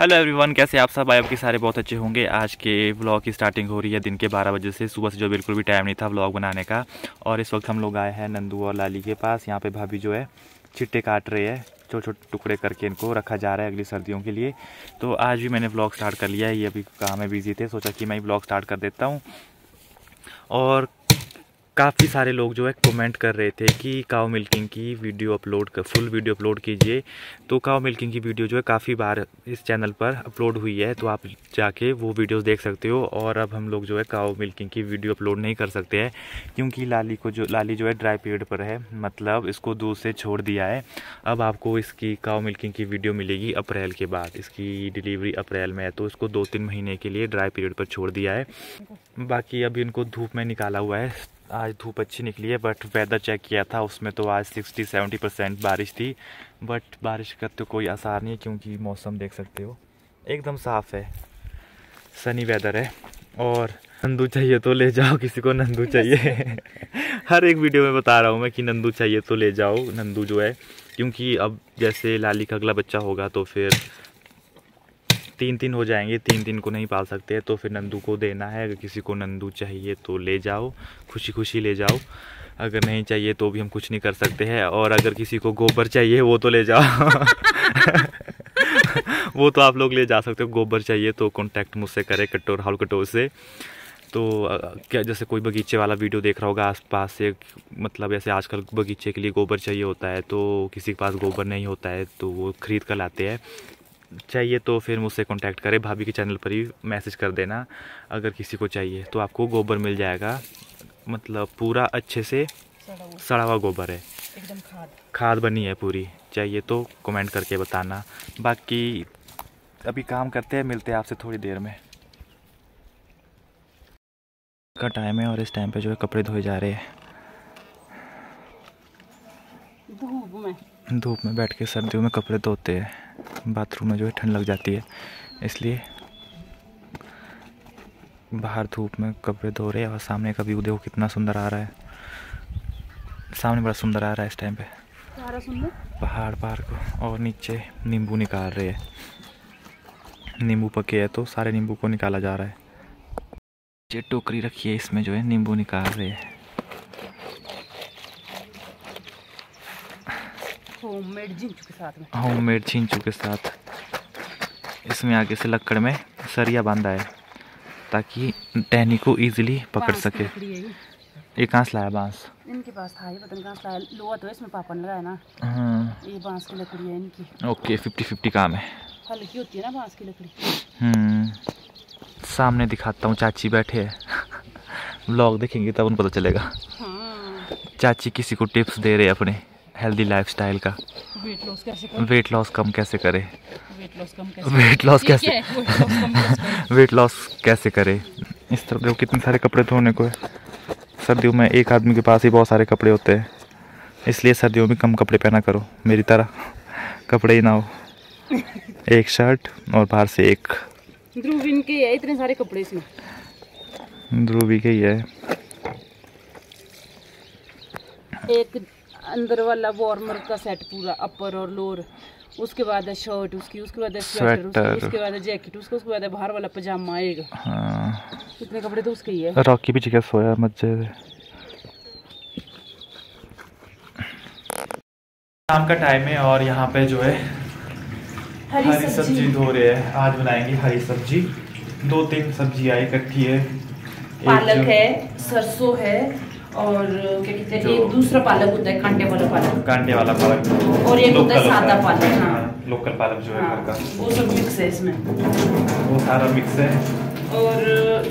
Hello everyone कैसे आप सब? आए आपके सारे बहुत अच्छे होंगे। आज के व्लॉग की स्टार्टिंग हो रही है दिन के 12 बजे से। सुबह से जो बिल्कुल भी टाइम नहीं था व्लॉग बनाने का। और इस वक्त हम लोग आए हैं नंदू और लाली के पास। यहाँ पे भाभी जो है चिट्टे काट रहे हैं। छोटे छोटे टुकड़े करके इनको रखा जा रहा है अगली सर्दियों के लिए। तो आज भी मैंने ब्लॉग स्टार्ट कर लिया है। ये अभी काम में बिज़ी थे। सोचा कि मैं ब्लॉग स्टार्ट कर देता हूँ। और काफ़ी सारे लोग जो है कमेंट कर रहे थे कि काव मिल्किंग की वीडियो अपलोड कर फुल वीडियो अपलोड कीजिए। तो काव मिल्किंग की वीडियो जो है काफ़ी बार इस चैनल पर अपलोड हुई है तो आप जाके वो वीडियोस देख सकते हो और अब हम लोग जो है काव मिल्किंग की वीडियो अपलोड नहीं कर सकते हैं, क्योंकि लाली को जो, लाली जो है ड्राई पीरियड पर है मतलब इसको दूध से छोड़ दिया है। अब आपको इसकी काव मिल्किंग की वीडियो मिलेगी अप्रैल के बाद, इसकी डिलीवरी अप्रैल में है तो इसको दो तीन महीने के लिए ड्राई पीरियड पर छोड़ दिया है। बाकी अभी इनको धूप में निकाला हुआ है आज धूप अच्छी निकली है बट वेदर चेक किया था, उसमें तो आज सिक्सटी सेवेंटी परसेंट बारिश थी बट बारिश का तो कोई आसार नहीं है क्योंकि मौसम देख सकते हो। एकदम साफ़ है सनी वेदर है, और नंदू चाहिए तो ले जाओ, किसी को नंदू चाहिए। हर एक वीडियो में बता रहा हूँ मैं कि नंदू चाहिए तो ले जाओ, नंदू जो है, क्योंकि अब जैसे लाली का अगला बच्चा होगा तो फिर तीन तीन हो जाएँगे, तीन तीन को नहीं पाल सकते तो फिर नंदू को देना है। अगर किसी को नंदू चाहिए तो ले जाओ खुशी खुशी ले जाओ। अगर नहीं चाहिए तो भी हम कुछ नहीं कर सकते हैं, और अगर किसी को गोबर चाहिए, वो तो ले जाओ। वो तो आप लोग ले जा सकते हो, गोबर चाहिए तो कॉन्टैक्ट मुझसे करें, कटोर राहुल कटोर से। तो क्या जैसे कोई बगीचे वाला वीडियो देख रहा होगा, आसपास से मतलब ऐसे आजकल बगीचे के लिए गोबर चाहिए होता है तो किसी के पास गोबर नहीं होता है तो वो ख़रीद कर लाते हैं। चाहिए तो फिर मुझसे कांटेक्ट करें। भाभी के चैनल पर ही मैसेज कर देना अगर किसी को चाहिए। तो आपको गोबर मिल जाएगा। मतलब पूरा अच्छे से सड़ा हुआ गोबर है। एकदम खाद। खाद बनी है पूरी। चाहिए तो कमेंट करके बताना। बाकी अभी काम करते हैं मिलते हैं आपसे थोड़ी देर में। का टाइम है और इस टाइम पे जो है कपड़े धोए जा रहे हैं। धूप में। धूप में बैठ के सर्दियों में कपड़े धोते हैं। बाथरूम में जो है ठंड लग जाती है। इसलिए बाहर धूप में कपड़े धो रहे हैं और सामने का व्यू देखो कितना सुंदर आ रहा है। सामने बड़ा सुंदर आ रहा है इस टाइम पे। पहाड़ पहाड़ को और नीचे नींबू निकाल रहे हैं। नींबू पके है तो सारे नींबू को निकाला जा रहा है। ये टोकरी रखी है इसमें जो है नींबू निकाल रहे हैं। होममेड झिंचू के साथ में। होममेड झिंचू के साथ। इसमें आगे से लकड़ में सरिया बांधा है ताकि टहनी को इजीली पकड़ सके। ये। कहाँ से लाया बाँस? इनके पास था ये पता कहाँ से लाया। लोहा तो इसमें पापा ने लगाया ना। हाँ। ये बाँस की लकड़ी है इनकी। ओके फिफ्टी फिफ्टी काम है। हल्की होती है ना बाँस की लकड़ी। हम्म। सामने दिखाता हूँ चाची बैठे है। ब्लॉग देखेंगे तब उनको पता चलेगा। हाँ। चाची किसी को टिप्स दे रहे अपने। हेल्दी लाइफस्टाइल का। वेट लॉस कैसे करें? वेट लॉस कम कैसे करें? वेट लॉस कम कैसे वेट लॉस कैसे वेट लॉस कैसे करें? इस तरफ़ देखो कितने सारे कपड़े धोने को है। सर्दियों में एक आदमी के पास ही बहुत सारे कपड़े होते हैं। इसलिए सर्दियों में कम कपड़े पहना करो मेरी तरह। कपड़े ही ना हो। एक शर्ट और बाहर से एक। ध्रुविन के है इतने सारे कपड़े इसमें। ध्रुवी के ही है। एक अंदर वाला वार्मर का सेट पूरा अपर और लोअर उसके बाद है शर्ट उसकी उसके बाद है स्वेटर उसकी उसके बाद है जैकेट उसके उसके बाद है बाहर वाला पजामा आएगा हाँ। इतने कपड़े तो उसके ही है। रॉकी भी जगह सोया मज़े शाम का टाइम है और यहाँ पे जो है हरी, हरी सब्ज़ी। धो रहे हैं। आज बनाएँगे हरी सब्ज़ी। दो तीन सब्ज़ी आई इकट्ठी है। पालक है सरसों है और क्या कहते हैं एक दूसरा पालक होता है कांटे वाला पालक। कांटे वाला पालक। और एक होता है सादा पालक। हाँ। लोकल पालक जो है हाँ, का। वो सब मिक्स है इसमें। वो सारा मिक्स है। और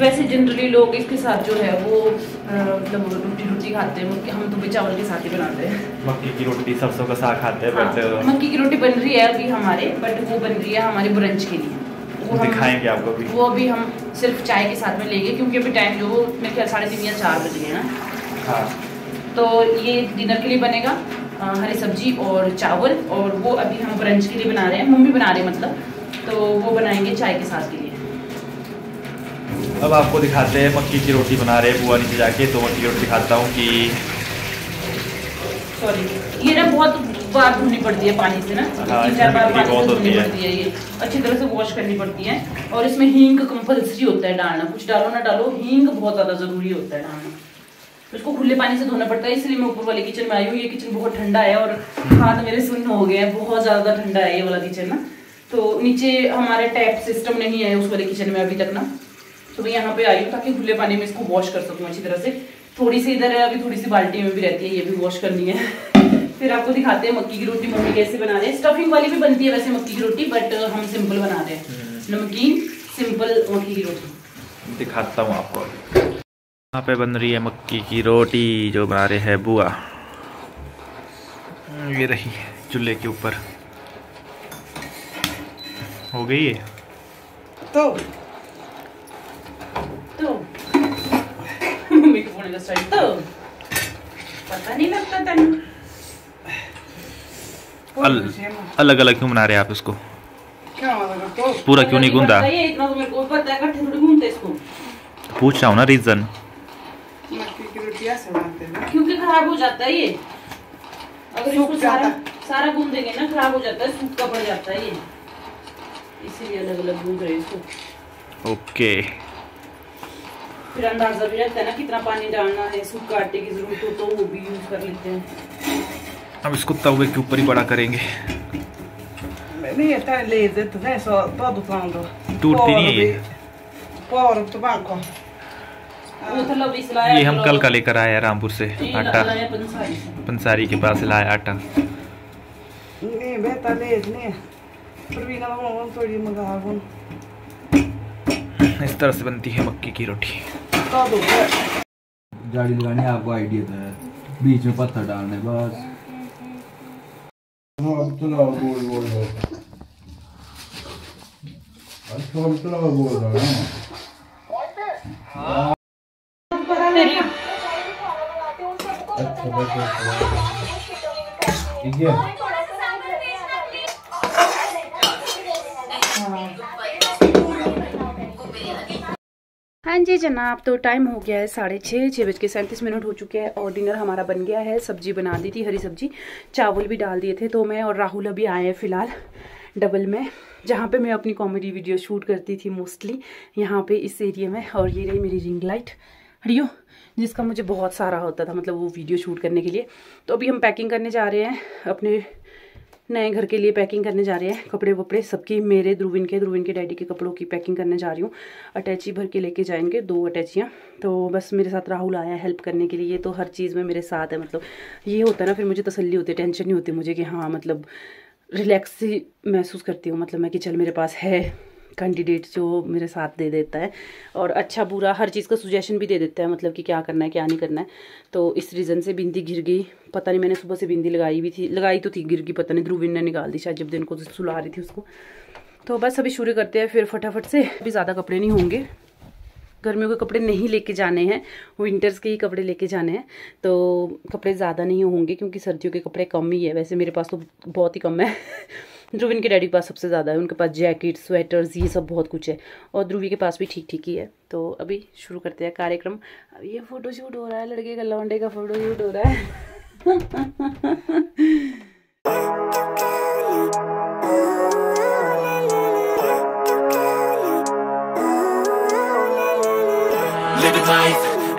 वैसे जनरली लोग इसके साथ जो है वो मतलब रोटी रोटी खाते हैं हम तो भी चावल के साथ ही बनाते हैं। मक्की की रोटी सरसों का साग खाते हैं हाँ, मक्की की रोटी बन रही है अभी हमारे बट वो बन रही है हमारे ब्रंच के लिए। वो दिखाएँगे आपको भी वो भी हम सिर्फ़ चाय के साथ में लेंगे क्योंकि अभी टाइम जो मेरे ख्याल साढ़े तीन या चार बज गए ना। हाँ। तो ये डिनर के लिए बनेगा हरी सब्ज़ी और चावल और वो अभी हम ब्रंच के लिए बना रहे हैं। मम्मी बना रहे हैं मतलब। तो वो बनाएँगे चाय के साथ के लिए। अब आपको दिखाते हैं मक्की की रोटी बना रहे हैं बुआ नीचे जाके तो मक्की की रोटी दिखाता हूँ कि सॉरी ये ना बहुत बार धोनी पड़ती है पानी से ना। हाँ, तीन चार बार पानी से धोनी पड़ती है ये। अच्छी तरह से वॉश करनी पड़ती है। और इसमें हींग कंपल्सरी होता है डालना। कुछ डालो ना डालो हींग बहुत ज़्यादा ज़रूरी होता है डालना। उसको खुले पानी से धोना पड़ता है इसलिए मैं ऊपर वाले किचन में आई हूँ। ये किचन बहुत ठंडा है और हाथ मेरे सुन्न हो गए हैं। बहुत ज़्यादा ठंडा है ये वाला किचन ना। तो नीचे हमारे टैप सिस्टम नहीं है उस वाले किचन में अभी तक ना। तो मैं यहाँ पे आई हूँ ताकि खुले पानी में इसको वॉश कर सकूँ अच्छी तरह से। थोड़ी सी इधर है अभी थोड़ी सी बाल्टी में भी रहती है ये भी वॉश करनी है। फिर आपको दिखाते हैं मक्की की रोटी मम्मी कैसे बना रहे हैं। स्टफिंग वाली भी बनती है वैसे मक्की की रोटी बट हम सिंपल बना रहे हैं। नमकीन सिंपल मक्की की रोटी। दिखाता हूँ आपको। यहाँ पे बन रही है मक्की की रोटी जो बना रहे हैं बुआ। ये रही चूल्हे के ऊपर। हो गई है तो। तो। मम्मी को बोलने का स्टाइल तो। पता नहीं लगता तेन। अल, अलग अलग क्यों बना रहे हैं आप इसको? क्या तो पूरा क्यों नहीं तो घूमते इसको। पूछ रहा हूँ ना रीजन। हैं। क्योंकि खराब हो जाता है ये। अगर इसको सारा सारा गूंद देंगे ना खराब हो जाता है सूखा पड़ जाता है ये। इसीलिए अलग अलग गूंद रहे इसको। ओके। फिर अंदाज़ा भी रहता है ना कितना पानी डालना है सूखा आटे की ज़रूरत हो तो वो भी यूज़ कर लेते हैं। अब इसको तवे के ऊपर ही बड़ा करेंगे। Niin, että liitet, ne så todutando. टूटती नहीं है ये। तो ये हम कल का लेकर आए हैं रामपुर से आटा। पंसारी के पास लाया आटा. इस तरह से बनती है मक्की की रोटी. जाली लगानी आपको आइडिया तो है। बीच में पत्थर डालने बस। हाँ अब चलाओ बोल बोल बोल। अच्छा अब चलाओ बोल रहा है। तेरी अच्छा बस ठीक है। हाँ जी जनाब तो टाइम हो गया है साढ़े छः छः बज के सैंतीस मिनट हो चुके हैं और डिनर हमारा बन गया है। सब्ज़ी बना दी थी, हरी सब्ज़ी। चावल भी डाल दिए थे तो मैं और राहुल अभी आए हैं फ़िलहाल डबल में, जहाँ पे मैं अपनी कॉमेडी वीडियो शूट करती थी मोस्टली यहाँ पे इस एरिया में और ये रही मेरी रिंग लाइट हरियो जिसका मुझे बहुत सारा होता था मतलब वो वीडियो शूट करने के लिए। तो अभी हम पैकिंग करने जा रहे हैं अपने नए घर के लिए पैकिंग करने जा रहे हैं। कपड़े वपड़े सबकी, मेरे, ध्रुविन के ध्रुविन के डैडी के कपड़ों की पैकिंग करने जा रही हूँ। अटैची भर के लेके जाएँगे, दो अटैचियाँ तो बस मेरे साथ राहुल आया हेल्प करने के लिए। तो हर चीज़ में मेरे साथ है मतलब ये होता है ना, फिर मुझे तसली होती है टेंशन नहीं होती मुझे कि हाँ मतलब रिलैक्स महसूस करती हूँ। मतलब मैं कि चल मेरे पास है। कैंडिडेट जो मेरे साथ दे देता है। और अच्छा बुरा हर चीज़ का सुजेशन भी दे देता है मतलब कि क्या करना है, क्या नहीं करना है। तो इस रीज़न से बिंदी गिर गई। पता नहीं मैंने सुबह से बिंदी लगाई भी थी, लगाई तो थी, गिर गई, पता नहीं ध्रुविन ने निकाल दी शायद जब दिन को सुला रही थी उसको। तो बस अभी शुरू करते हैं, फिर फटाफट से। अभी ज़्यादा कपड़े नहीं होंगे। गर्मियों के कपड़े नहीं लेके जाने हैं विंटर्स के ही कपड़े लेके जाने हैं। तो कपड़े ज़्यादा नहीं होंगे क्योंकि सर्दियों के कपड़े कम ही है। वैसे मेरे पास तो बहुत ही कम है। ध्रुविन के डैडी के पास सबसे ज़्यादा है उनके पास जैकेट स्वेटर्स ये सब बहुत कुछ है और ध्रुवी के पास भी ठीक ठीक ही है तो अभी शुरू करते हैं कार्यक्रम अब ये फ़ोटो शूट हो रहा है लड़के का लौंडे का फ़ोटो शूट हो रहा है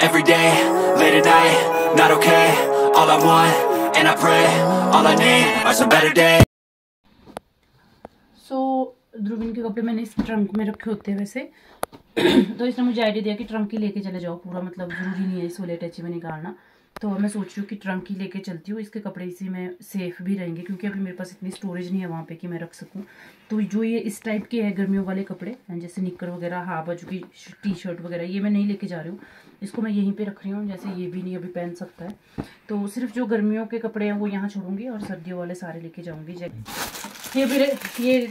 every day, late at night, not okay. All I want, and I pray, all I need are some better days. So so, Dhruvin के कपड़े मैंने इस ट्रंक में रखे होते हैं वैसे। तो इसने मुझे आइडिया दिया कि ट्रंक ही लेके चले जाओ, पूरा मतलब ज़रूरी नहीं है इस वाले अटैची में निकालना। तो मैं सोच रही हूँ कि ट्रंक ही लेके चलती हूँ, इसके कपड़े इसी में सेफ़ भी रहेंगे, क्योंकि अभी मेरे पास इतनी स्टोरेज नहीं है वहाँ पे कि मैं रख सकूँ। तो जो ये इस टाइप के है गर्मियों वाले कपड़े जैसे निक्कर वगैरह, हाफ़ बाजू की टी शर्ट वगैरह, ये मैं नहीं लेके जा रही हूँ। इसको मैं यहीं पर रख रही हूँ, जैसे ये भी नहीं अभी पहन सकता है। तो सिर्फ़ जो गर्मियों के कपड़े हैं वो यहाँ छोड़ूँगी और सर्दियों वाले सारे लेके जाऊँगी। ये मेरे ये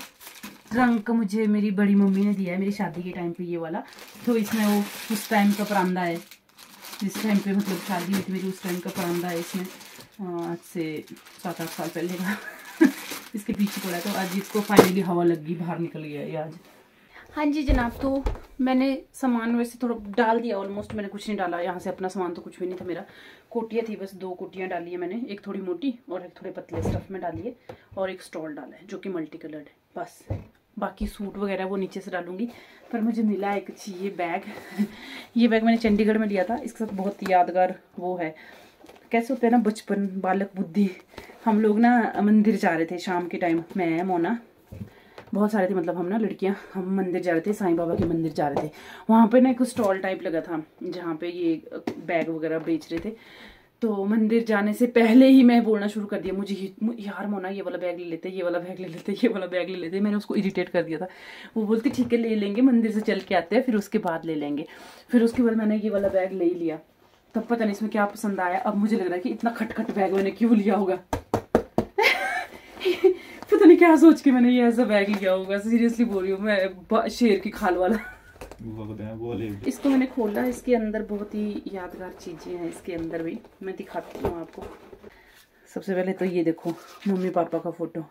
रंग मुझे मेरी बड़ी मम्मी ने दिया है, मेरी शादी के टाइम पे ये वाला। तो इसमें वो उस टाइम का परांदा है। जिस टाइम पे मतलब शादी हुई थी मेरी, उस टाइम का परांदा है इसमें। आज से सात आठ साल पहले का। इसके पीछे पड़ा तो आज इसको फाइनली हवा लग गई, बाहर निकल गया ये आज। हाँ जी जनाब तो मैंने सामान वैसे थोड़ा डाल दिया ऑलमोस्ट मैंने कुछ नहीं डाला। यहाँ से अपना सामान तो कुछ भी नहीं था मेरा। कोटियाँ थी, बस दो कोटियाँ डाली है मैंने। एक थोड़ी मोटी और एक थोड़े पतले स्टफ़ में डाली है और एक स्टॉल डाला है, जो कि मल्टी कलर्ड है। बस। बाकी सूट वगैरह वो नीचे से डालूँगी। पर मुझे मिला एक ये बैग। ये बैग मैंने चंडीगढ़ में लिया था। इसके साथ बहुत यादगार वो है। कैसे होते हैं ना, बचपन, बालक बुद्धि। हम लोग ना मंदिर जा रहे थे शाम के टाइम मैं, मोना, बहुत सारे थे मतलब हम ना लड़कियाँ, हम मंदिर जा रहे थे, साईं बाबा के मंदिर जा रहे थे। वहाँ पे ना एक स्टॉल टाइप लगा था, जहाँ पे ये बैग वगैरह बेच रहे थे। तो मंदिर जाने से पहले ही मैं बोलना शुरू कर दिया। मुझे यार मोना, ये वाला बैग ले लेते, ये वाला बैग ले लेते, ये वाला बैग ले लेते। मैंने उसको इरिटेट कर दिया था। वो बोलती, ठीक है, ले लेंगे, मंदिर से चल के आते हैं, फिर उसके बाद ले लेंगे। फिर उसके बाद मैंने ये वाला बैग ले लिया। तब पता नहीं इसमें क्या पसंद आया। अब मुझे लग रहा है कि इतना खटखट बैग मैंने क्यों लिया होगा? पता नहीं क्या सोच के मैंने ये ऐसा बैग लिया होगा। सीरियसली बोल रही हूँ मैं शेर की खाल वाला। इसको मैंने खोला इसके अंदर बहुत ही यादगार चीज़ें हैं इसके अंदर भी। मैं दिखाती हूँ आपको। सबसे पहले तो ये देखो मम्मी पापा का फ़ोटो।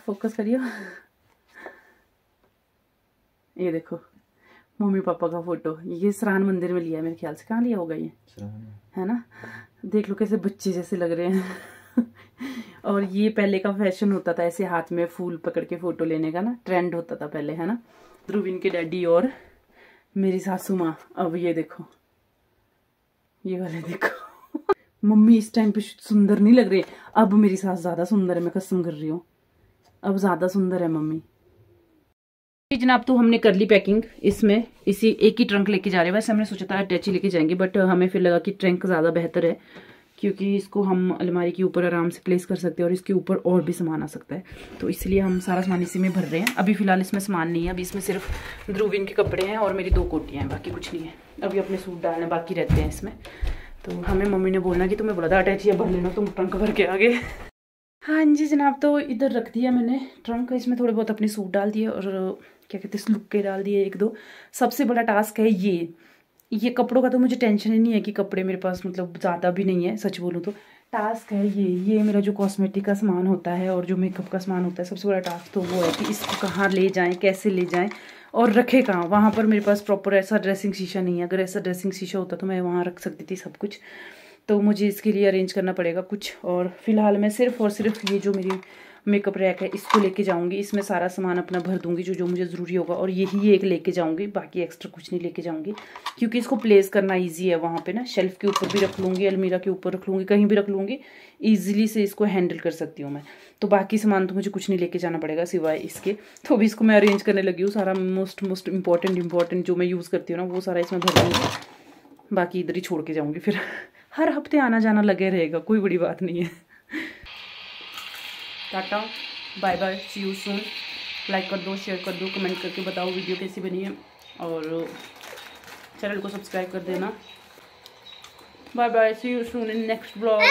फोकस करिए ये देखो मम्मी पापा का फ़ोटो। ये सरान मंदिर में लिया है मेरे ख्याल से। कहाँ लिया होगा ये? है ना? देख लो कैसे बच्चे जैसे लग रहे हैं। और ये पहले का फ़ैशन होता था ऐसे हाथ में फूल पकड़ के फ़ोटो लेने का ना ट्रेंड होता था पहले है ना? ध्रुविन के डैडी और मेरी सासू माँ। अब ये देखो। ये वाले देखो। मम्मी इस टाइम पे सुंदर नहीं लग रही। अब मेरी सास ज़्यादा सुंदर है, मैं कसम कर रही हूँ। अब ज़्यादा सुंदर है मम्मी। जनाब तो हमने कर ली पैकिंग इसमें इसी एक ही ट्रंक लेके जा रहे हैं। वैसे हमने सोचा था अटैची लेके जाएँगे बट हमें फिर लगा कि ट्रंक ज़्यादा बेहतर है। क्योंकि इसको हम अलमारी के ऊपर आराम से प्लेस कर सकते हैं और इसके ऊपर और भी सामान आ सकता है। तो इसलिए हम सारा सामान इसी में भर रहे हैं। अभी फ़िलहाल इसमें सामान नहीं है। अभी इसमें सिर्फ़ ध्रुविन के कपड़े हैं और मेरी दो कोटियाँ हैं, बाकी कुछ नहीं है। अभी अपने सूट डालने बाकी रहते हैं इसमें। तो हमें मम्मी ने बोलना कि तुम्हें था अटैची भर लेना, तुम ट्रंक भर के आगे। हाँ जी जनाब तो इधर रख दिया मैंने ट्रंक इसमें थोड़े बहुत अपने सूट डाल दिए और, क्या कहते हैं स्लुक के डाल दिए एक दो। सबसे बड़ा टास्क है ये। ये कपड़ों का तो मुझे टेंशन ही नहीं है कि कपड़े मेरे पास मतलब ज़्यादा भी नहीं है, सच बोलूँ तो। टास्क है ये ये मेरा जो कॉस्मेटिक का सामान होता है और जो मेकअप का सामान होता है, सबसे बड़ा टास्क तो वो है कि इसको कहाँ ले जाएँ, कैसे ले जाएँ और रखे कहाँ। वहाँ पर मेरे पास प्रॉपर ऐसा ड्रेसिंग शीशा नहीं है। अगर ऐसा ड्रेसिंग शीशा होता तो मैं वहाँ रख सकती थी सब कुछ। तो मुझे इसके लिए अरेंज करना पड़ेगा कुछ और फ़िलहाल मैं सिर्फ़ और सिर्फ़ ये जो मेरी मेकअप रैक है, इसको लेके जाऊँगी, इसमें सारा सामान अपना भर दूँगी, जो जो मुझे ज़रूरी होगा, और यही एक लेके जाऊँगी, बाकी एक्स्ट्रा कुछ नहीं लेके जाऊँगी, क्योंकि इसको प्लेस करना ईजी है वहाँ पे ना शेल्फ के ऊपर भी रख लूँगी, अलमीरा के ऊपर रख लूँगी, कहीं भी रख लूँगी ईजिली से इसको हैंडल कर सकती हूँ मैं। तो बाकी सामान तो मुझे कुछ नहीं लेके जाना पड़ेगा सिवाय इसके तो अभी इसको मैं अरेंज करने लगी हूँ, सारा मोस्ट मोस्ट इंपॉर्टेंट इंपॉर्टेंट जो मैं यूज़ करती हूँ ना, वो सारा इसमें भर दूँगी, बाकी इधर ही छोड़ के जाऊँगी फिर। हर हफ़्ते आना जाना लगे रहेगा, कोई बड़ी बात नहीं है। Tata, bye bye see you soon like कर दो शेयर कर दो कमेंट करके बताओ वीडियो कैसी बनी है। और चैनल को सब्सक्राइब कर देना। Bye bye see you soon in next blog